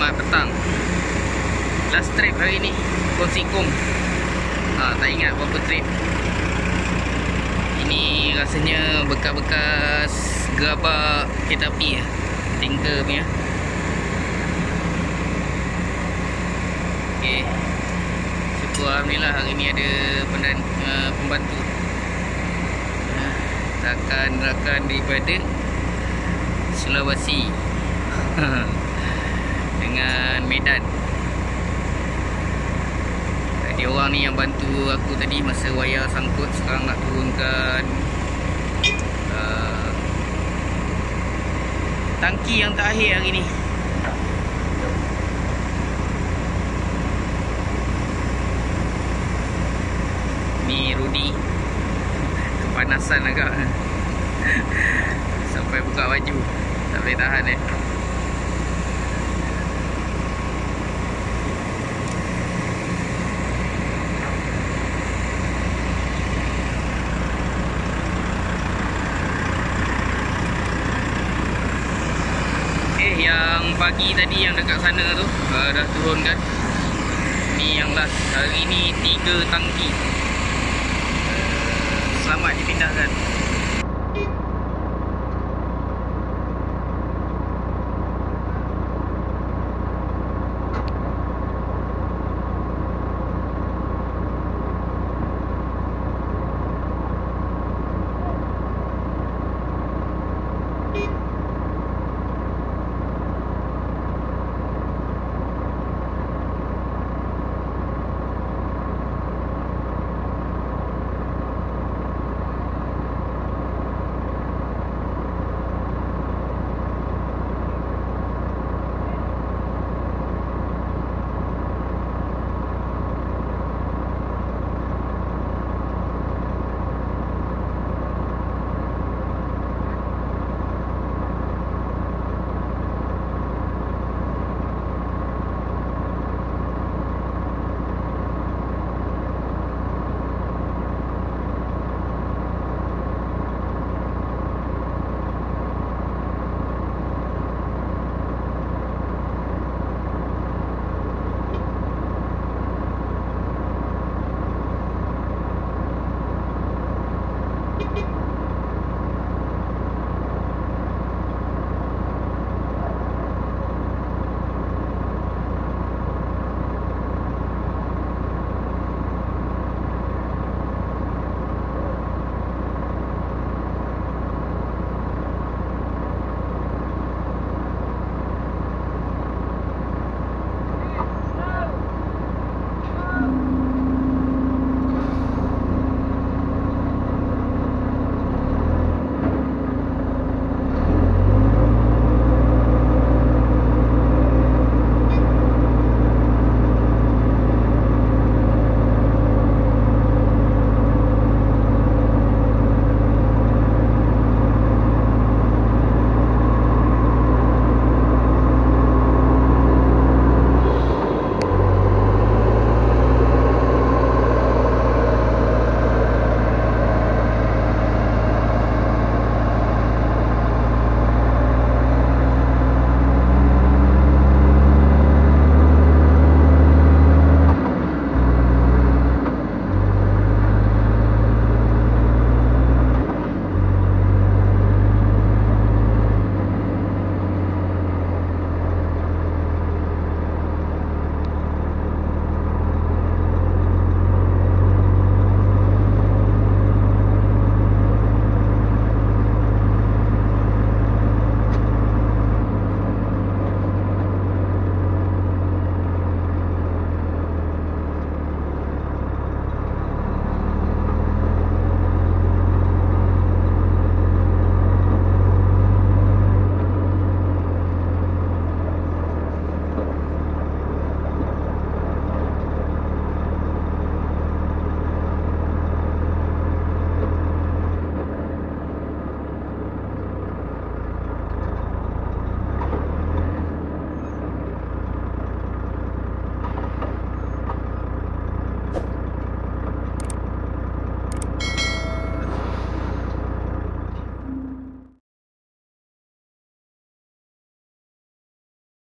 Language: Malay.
Selamat petang. Last trip hari ni Kongsi Kong. Ha, Tak ingat berapa trip. Ini rasanya bekas-bekas Gerabak kereta api ya. Tinker punya Okay Syukur Alhamdulillah hari ni ada pendan, uh, pembantu. Rakan-rakan daripada Sulawesi dengan Medan. Dia orang ni yang bantu aku tadi masa wayar sangkut sekarang nak turunkan uh, tangki yang terakhir hari ni. Ni Rudy kepanasan agak. Sampai buka baju. Tak boleh tahan eh yang pagi tadi yang dekat sana tu uh, dah turun kan Ni yang last. Hari ni tiga tangki. Uh, Selamat dipindahkan